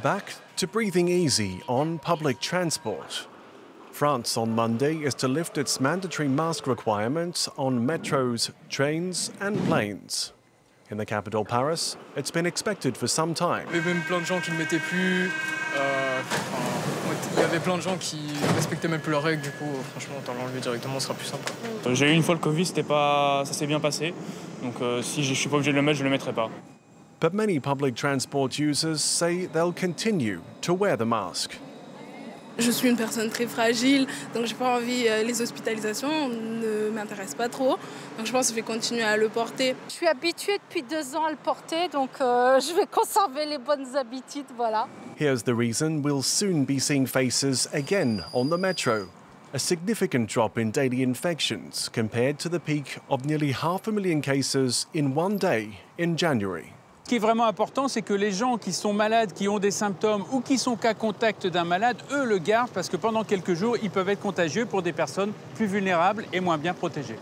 Back to breathing easy on public transport. France on Monday is to lift its mandatory mask requirements on metros, trains, and planes. In the capital, Paris, it's been expected for some time. Il y avait même plein de gens qui ne mettaient plus. Euh, il y avait plein de gens qui respectaient même plus leurs règles. Du coup, franchement, autant l'enlever directement, ce sera plus simple. J'ai eu une fois le Covid, c'était pas, ça s'est bien passé. Donc euh, si je suis pas obligé de le mettre, je le mettrai pas. But many public transport users say they'll continue to wear the mask. Je suis une personne très fragile, donc j'ai pas envie. euh, Les hospitalisations ne m'intéressent pas trop, donc je pense que je vais continuer à le porter. Je suis habituée depuis deux ans à le porter, donc euh, je vais conserver les bonnes habitudes, voilà. Here's the reason we'll soon be seeing faces again on the metro. A significant drop in daily infections compared to the peak of nearly half a million cases in one day in January. Ce qui est vraiment important, c'est que les gens qui sont malades, qui ont des symptômes ou qui sont cas contact d'un malade, eux le gardent parce que pendant quelques jours, ils peuvent être contagieux pour des personnes plus vulnérables et moins bien protégées.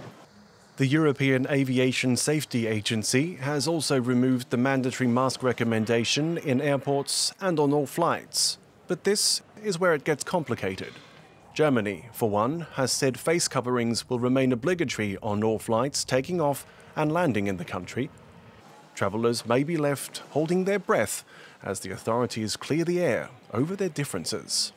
The European Aviation Safety Agency has also removed the mandatory mask recommendation in airports and on all flights. But this is where it gets complicated. Germany, for one, has said face coverings will remain obligatory on all flights taking off and landing in the country. Travellers may be left holding their breath as the authorities clear the air over their differences.